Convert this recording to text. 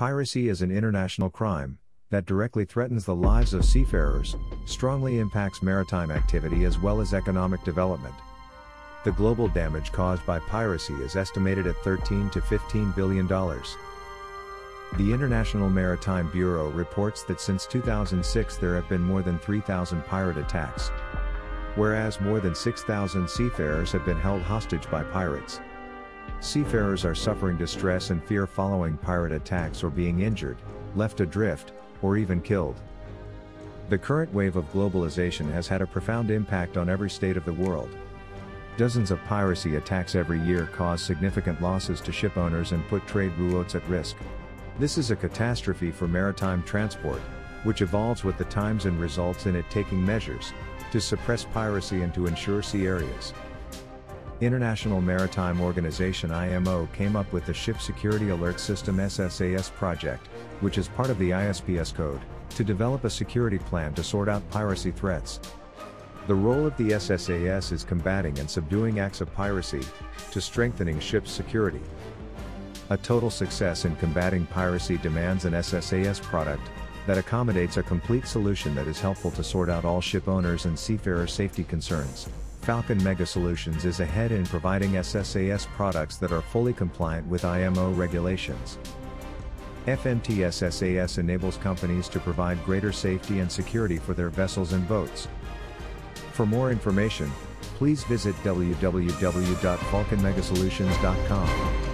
Piracy is an international crime that directly threatens the lives of seafarers, strongly impacts maritime activity as well as economic development. The global damage caused by piracy is estimated at 13 to 15 billion dollars. The International Maritime Bureau reports that since 2006 there have been more than 3,000 pirate attacks, whereas more than 6,000 seafarers have been held hostage by pirates. Seafarers are suffering distress and fear following pirate attacks or being injured, left adrift, or even killed. The current wave of globalization has had a profound impact on every state of the world. Dozens of piracy attacks every year cause significant losses to ship owners and put trade routes at risk. This is a catastrophe for maritime transport, which evolves with the times and results in it taking measures to suppress piracy and to ensure sea areas. International Maritime Organization IMO came up with the Ship Security Alert System SSAS project, which is part of the ISPS code, to develop a security plan to sort out piracy threats. The role of the SSAS is combating and subduing acts of piracy, to strengthening ship security. A total success in combating piracy demands an SSAS product that accommodates a complete solution that is helpful to sort out all ship owners and seafarer safety concerns. Falcon Mega Solutions is ahead in providing SSAS products that are fully compliant with IMO regulations. FMT SSAS enables companies to provide greater safety and security for their vessels and boats. For more information, please visit www.falconmegasolutions.com.